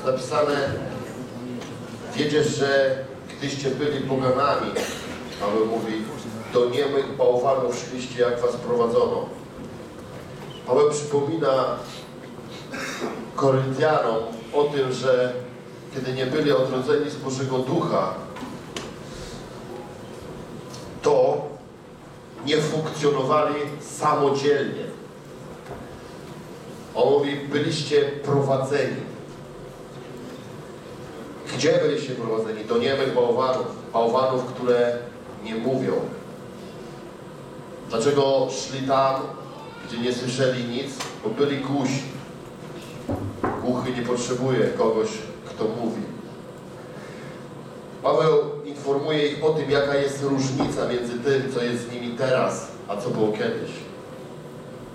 jest napisane, wiedziesz, że gdyście byli poganami, Paweł mówi, do niemych bałwanów szliście, jak was prowadzono. Paweł przypomina Koryntianom o tym, że kiedy nie byli odrodzeni z Bożego Ducha, to nie funkcjonowali samodzielnie. On mówi, byliście prowadzeni. Gdzie byliście prowadzeni? Do niemych bałwanów. Bałwanów, które nie mówią. Dlaczego szli tam, gdzie nie słyszeli nic? Bo byli głusi. Głuchy nie potrzebuje kogoś, kto mówi. Paweł informuje ich o tym, jaka jest różnica między tym, co jest z nimi teraz, a co było kiedyś.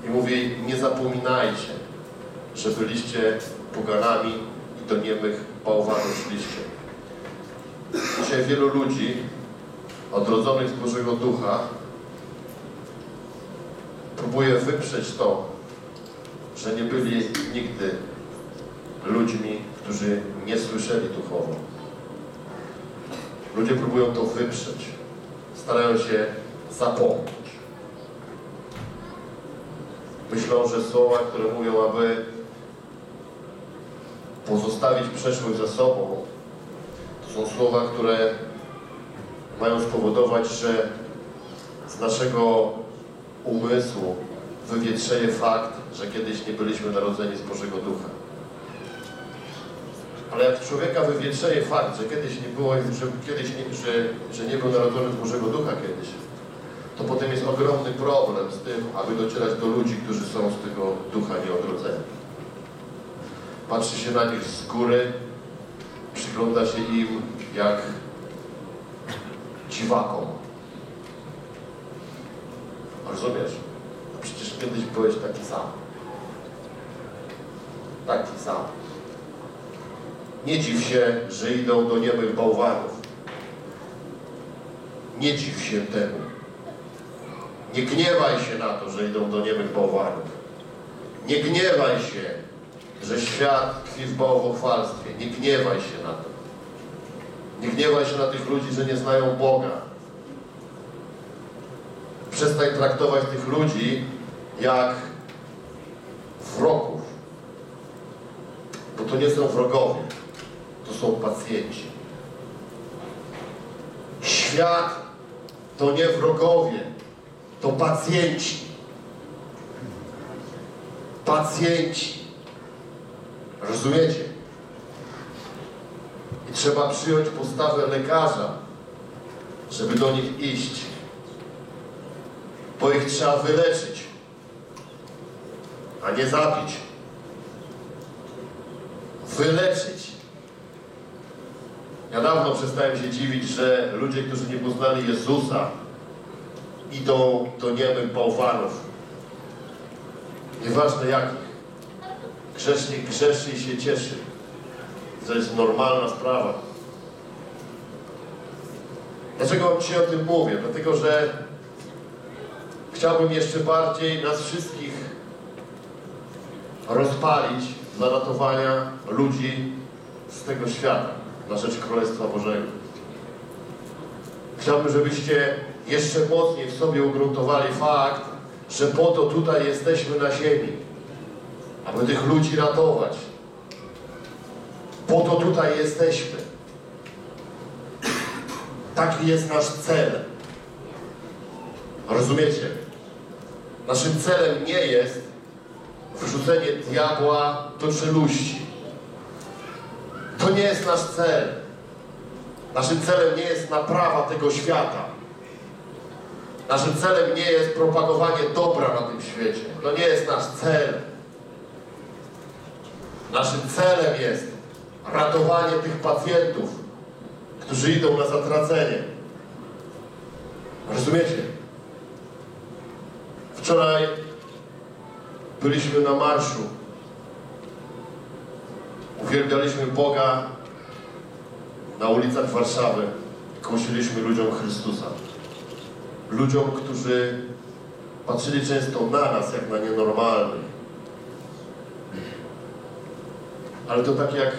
I mówi, nie zapominajcie, że byliście poganami i do niemych bałwanów szliście. Dzisiaj wielu ludzi odrodzonych z Bożego Ducha próbuje wyprzeć to, że nie byli nigdy ludźmi, którzy nie słyszeli duchowo. Ludzie próbują to wyprzeć. Starają się zapomnieć. Myślą, że słowa, które mówią, aby pozostawić przeszłość za sobą, to są słowa, które mają spowodować, że z naszego umysłu wywietrzeje fakt, że kiedyś nie byliśmy narodzeni z Bożego Ducha. Ale jak człowieka wywietrzeje fakt, że kiedyś nie było, że kiedyś nie, że, że nie był narodzony z Bożego Ducha kiedyś, to potem jest ogromny problem z tym, aby docierać do ludzi, którzy są z tego ducha nieodrodzeni. Patrzy się na nich z góry, przygląda się im jak dziwakom. Rozumiesz? No przecież kiedyś byłeś taki sam. Taki sam. Nie dziw się, że idą do niemych bałwanów. Nie dziw się temu. Nie gniewaj się na to, że idą do niemych bałwanów. Nie gniewaj się, że świat tkwi w bałwochwalstwie. Nie gniewaj się na to. Nie gniewaj się na tych ludzi, że nie znają Boga. Przestań traktować tych ludzi jak wrogów. Bo to nie są wrogowie. To są pacjenci. Świat to nie wrogowie. To pacjenci. Pacjenci. Rozumiecie? I trzeba przyjąć postawę lekarza, żeby do nich iść. Bo ich trzeba wyleczyć, a nie zabić. Wyleczyć. Ja dawno przestałem się dziwić, że ludzie, którzy nie poznali Jezusa, idą do niemych bałwanów. Nieważne jakich. Grzesznik grzeszy i się cieszy. To jest normalna sprawa. Dlaczego Wam o tym mówię? Dlatego, że chciałbym jeszcze bardziej nas wszystkich rozpalić dla ratowania ludzi z tego świata na rzecz Królestwa Bożego. Chciałbym, żebyście jeszcze mocniej w sobie ugruntowali fakt, że po to tutaj jesteśmy na ziemi, aby tych ludzi ratować. Po to tutaj jesteśmy. Taki jest nasz cel. Rozumiecie? Naszym celem nie jest wrzucenie diabła do czeluści. To nie jest nasz cel. Naszym celem nie jest naprawa tego świata. Naszym celem nie jest propagowanie dobra na tym świecie. To nie jest nasz cel. Naszym celem jest ratowanie tych pacjentów, którzy idą na zatracenie. Rozumiecie? Wczoraj byliśmy na marszu. Uwielbialiśmy Boga na ulicach Warszawy. Głosiliśmy ludziom Chrystusa. Ludziom, którzy patrzyli często na nas jak na nienormalnych. Ale to tak jak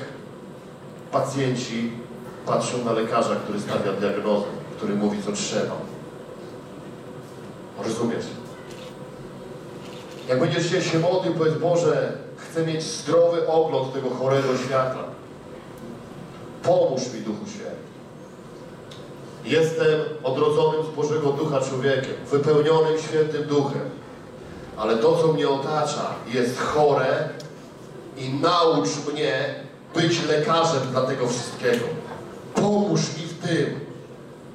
pacjenci patrzą na lekarza, który stawia diagnozę, który mówi, co trzeba. Rozumiesz? Jak będziesz dzisiaj się modlił, powiedz Boże, chcę mieć zdrowy ogląd tego chorego świata. Pomóż mi, Duchu Święty. Jestem odrodzonym z Bożego Ducha człowiekiem, wypełnionym Świętym Duchem. Ale to, co mnie otacza, jest chore i naucz mnie być lekarzem dla tego wszystkiego. Pomóż mi w tym.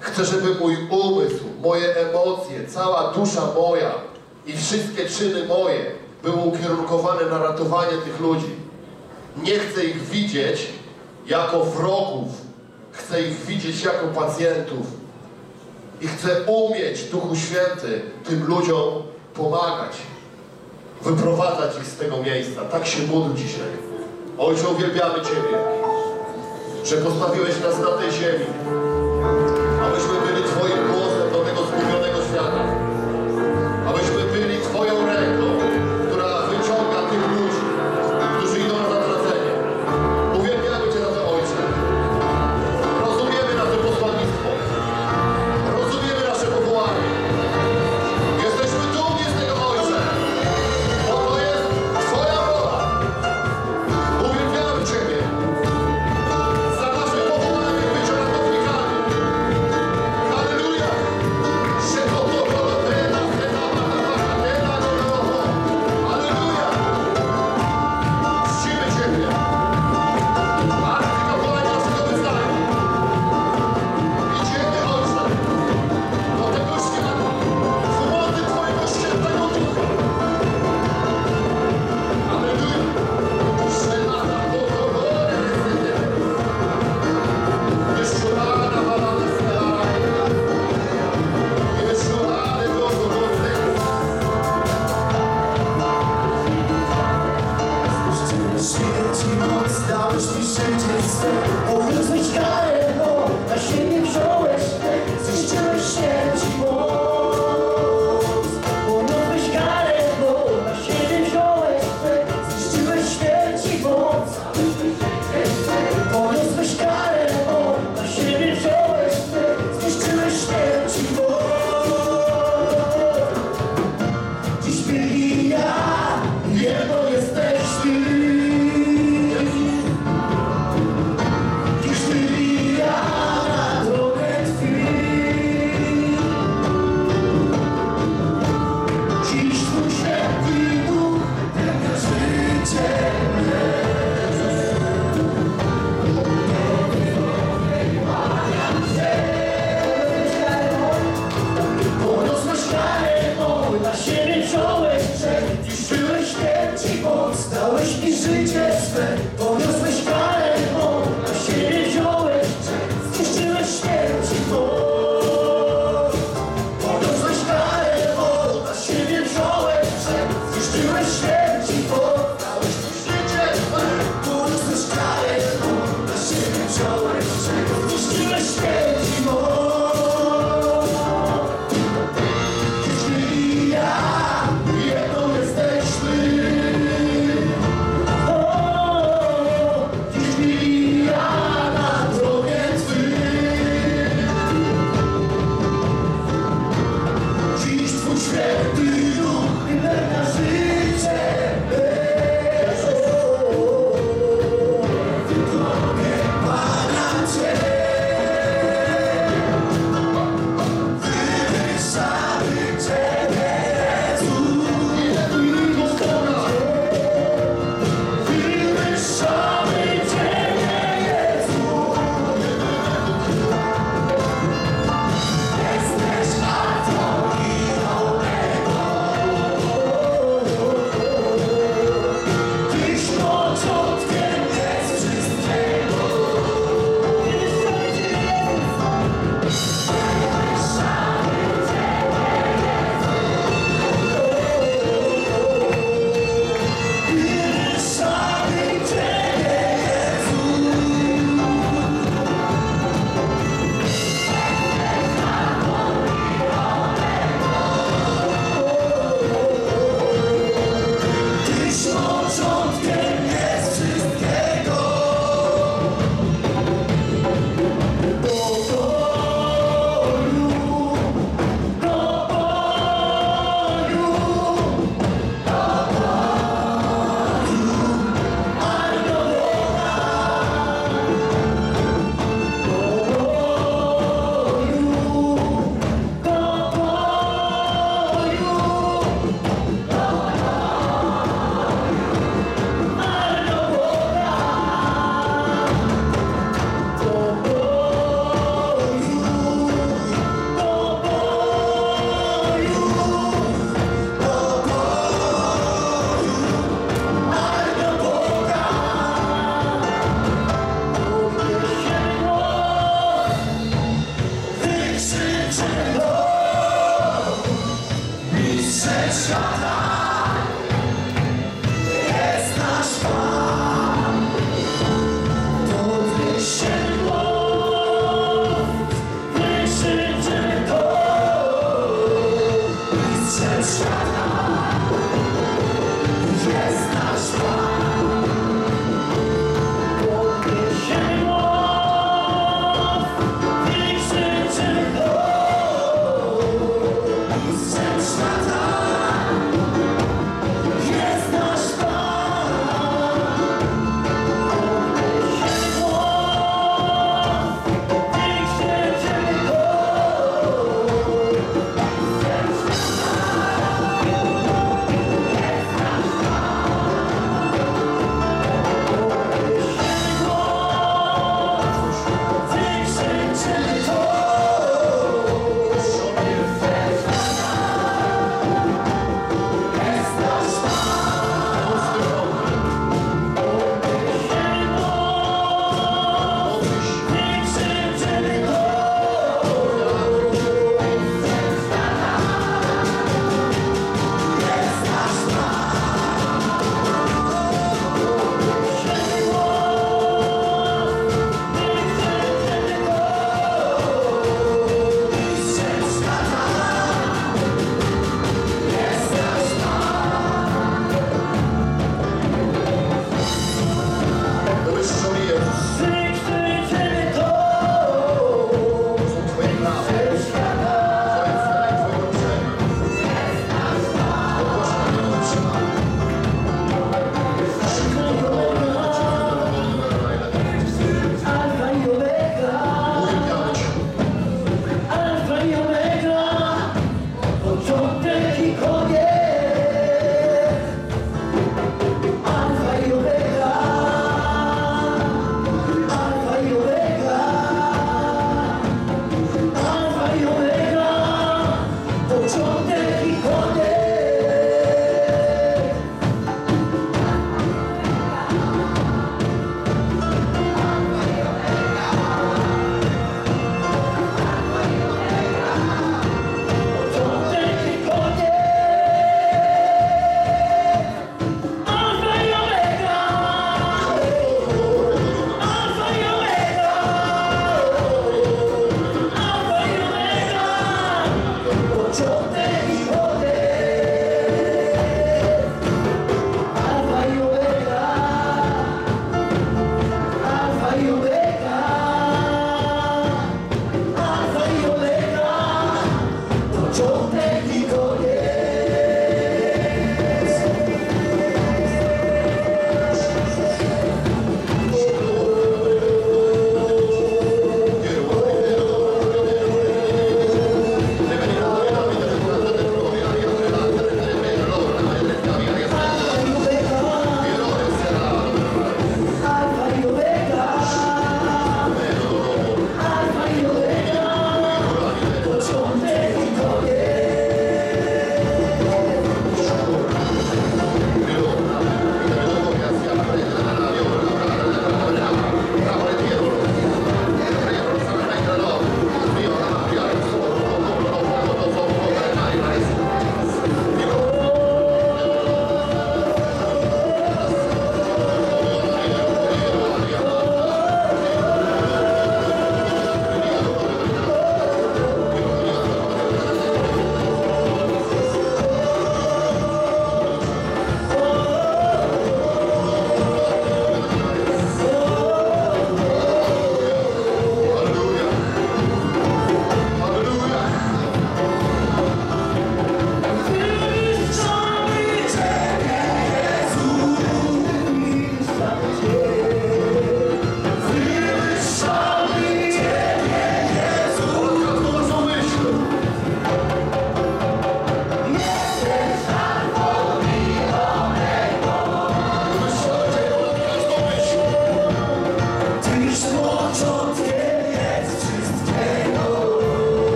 Chcę, żeby mój umysł, moje emocje, cała dusza moja i wszystkie czyny moje były ukierunkowane na ratowanie tych ludzi. Nie chcę ich widzieć jako wrogów, chcę ich widzieć jako pacjentów i chcę umieć, Duchu Święty, tym ludziom pomagać, wyprowadzać ich z tego miejsca. Tak się módl dzisiaj. Ojcze, uwielbiamy Ciebie, że postawiłeś nas na tej ziemi, abyśmy byli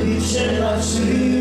przybić się na krzyż,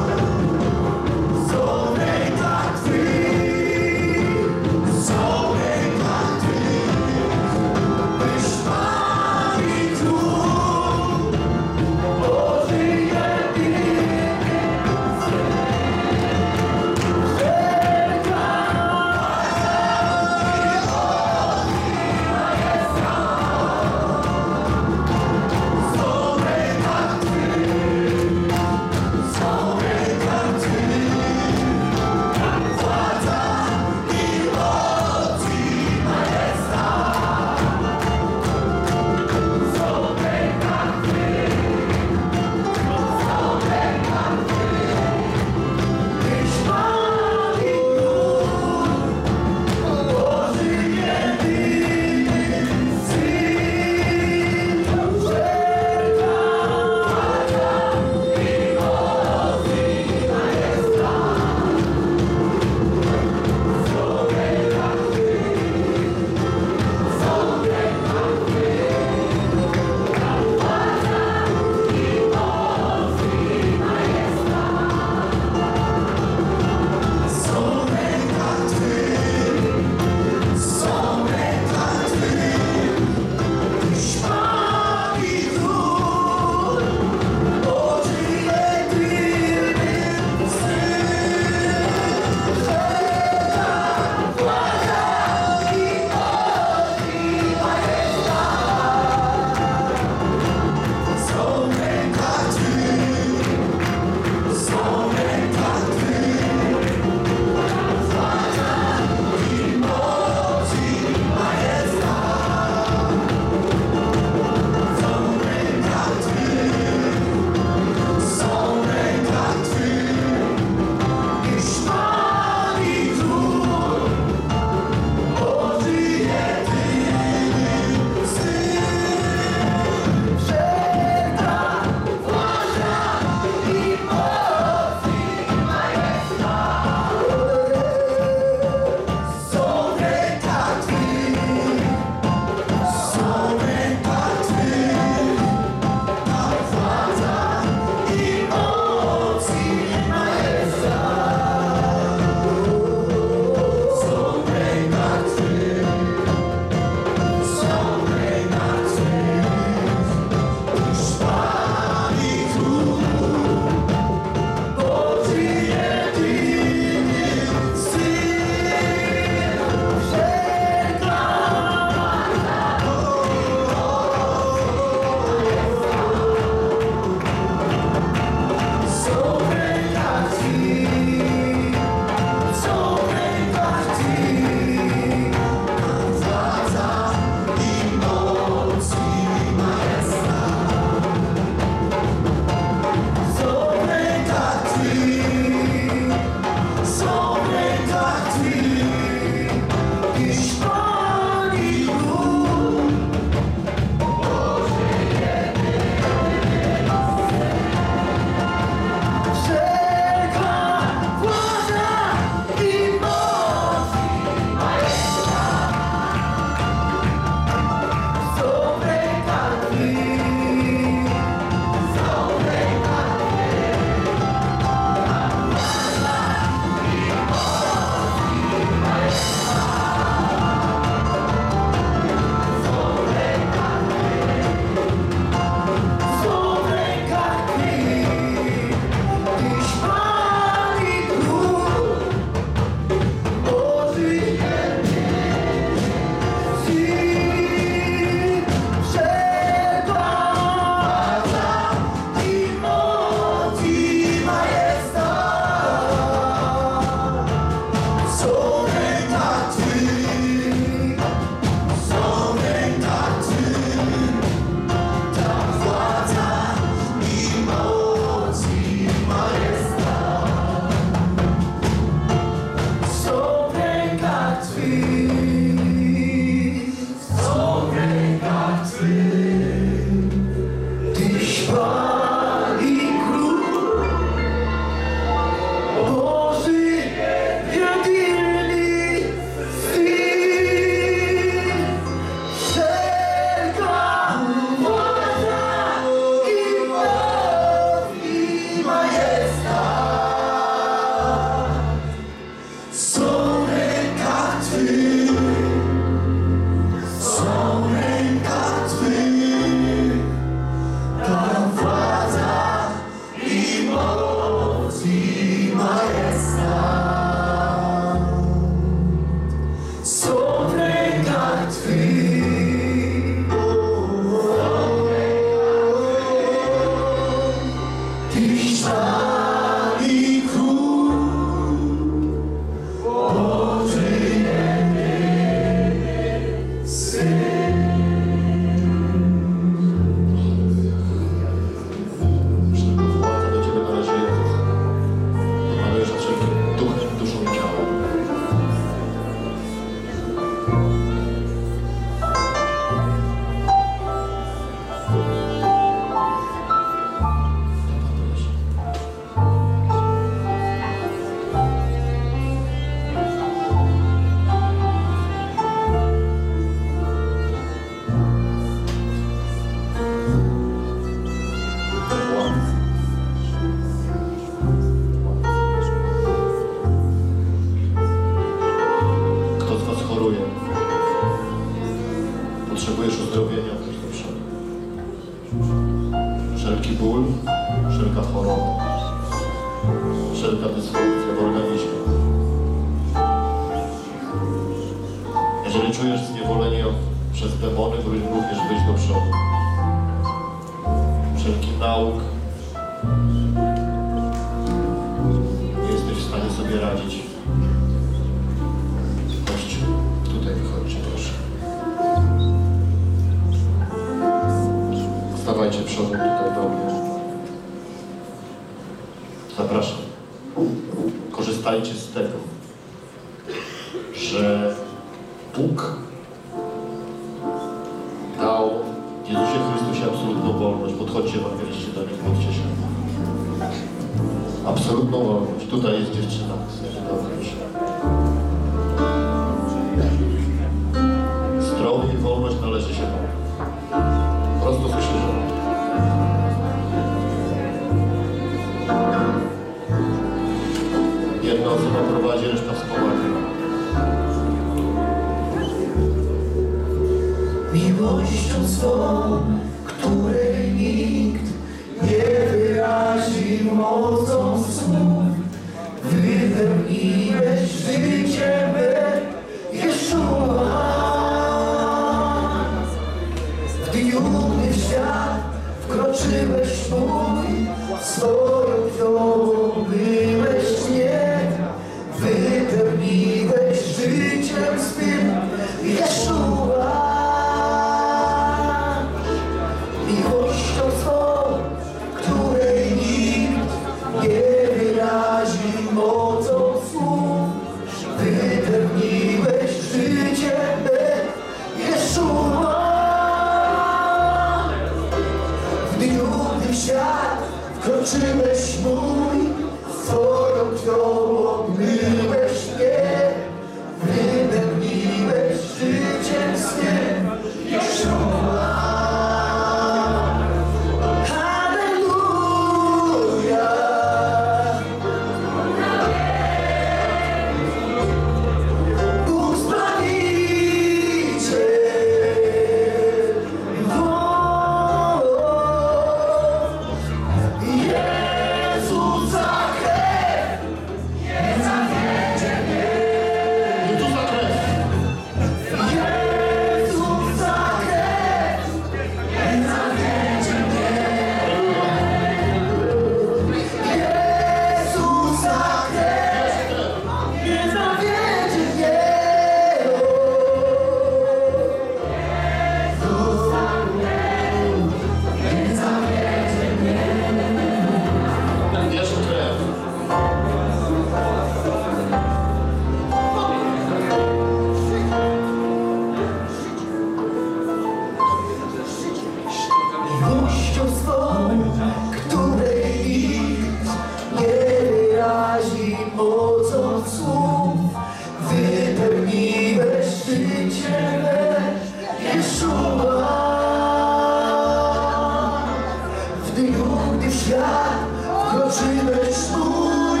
gdy w świat wkroczyłeś mój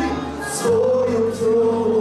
swoją drogą.